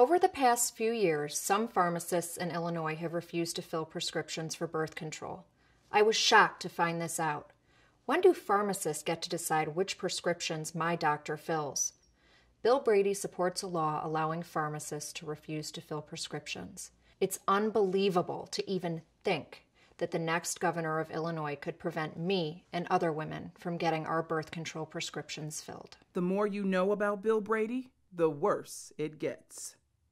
Over the past few years, some pharmacists in Illinois have refused to fill prescriptions for birth control. I was shocked to find this out. When do pharmacists get to decide which prescriptions my doctor fills? Bill Brady supports a law allowing pharmacists to refuse to fill prescriptions. It's unbelievable to even think that the next governor of Illinois could prevent me and other women from getting our birth control prescriptions filled. The more you know about Bill Brady, the worse it gets.